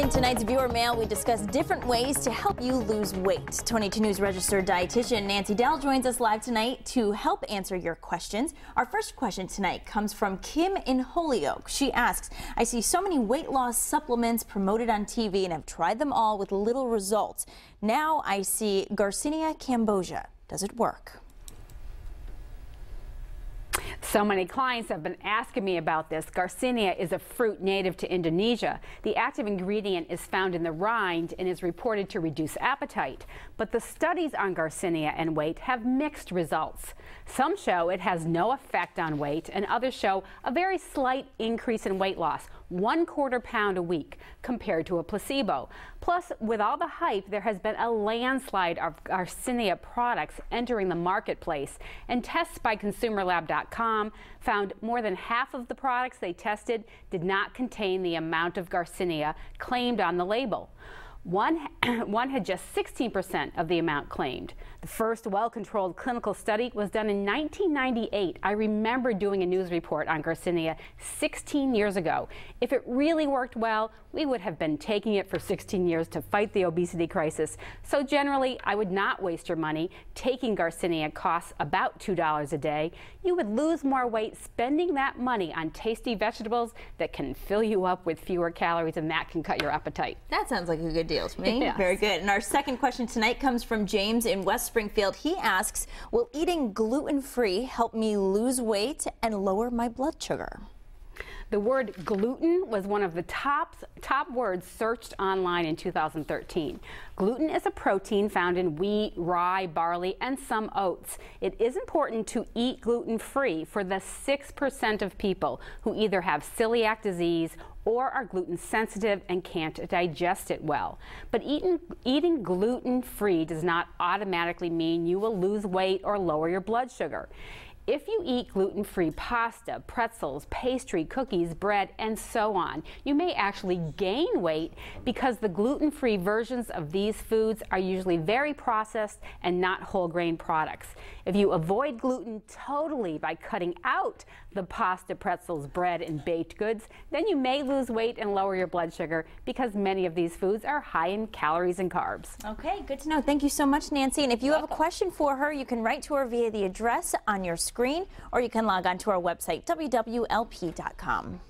In tonight's viewer mail, we discuss different ways to help you lose weight. 22 News registered dietitian Nancy Dell joins us live tonight to help answer your questions. Our first question tonight comes from Kim in Holyoke. She asks, I see so many weight loss supplements promoted on TV and have tried them all with little results. Now I see Garcinia cambogia. Does it work? So many clients have been asking me about this. Garcinia is a fruit native to Indonesia. The active ingredient is found in the rind and is reported to reduce appetite. But the studies on Garcinia and weight have mixed results. Some show it has no effect on weight and others show a very slight increase in weight loss, one quarter pound a week compared to a placebo. Plus, with all the hype, there has been a landslide of Garcinia products entering the marketplace and tests by ConsumerLab.com found more than half of the products they tested did not contain the amount of Garcinia claimed on the label. One, one had just 16% of the amount claimed. The first well-controlled clinical study was done in 1998. I remember doing a news report on Garcinia 16 years ago. If it really worked well, we would have been taking it for 16 years to fight the obesity crisis. So generally, I would not waste your money. Taking Garcinia costs about $2 a day. You would lose more weight spending that money on tasty vegetables that can fill you up with fewer calories and that can cut your appetite. That sounds like a good deal to me. Yes. Very good. And our second question tonight comes from James in West Springfield. He asks, will eating gluten-free help me lose weight and lower my blood sugar? The word gluten was one of the top, top words searched online in 2013. Gluten is a protein found in wheat, rye, barley, and some oats. It is important to eat gluten-free for the 6% of people who either have celiac disease or are gluten sensitive and can't digest it well. But eating, eating gluten-free does not automatically mean you will lose weight or lower your blood sugar. If you eat gluten-free pasta, pretzels, pastry, cookies, bread, and so on, you may actually gain weight because the gluten-free versions of these foods are usually very processed and not whole grain products. If you avoid gluten totally by cutting out the pasta, pretzels, bread, and baked goods, then you may lose weight and lower your blood sugar because many of these foods are high in calories and carbs. Okay, good to know. Thank you so much, Nancy. And if you have a question for her, you can write to her via the address on your screen, or you can log on to our website, WWLP.com.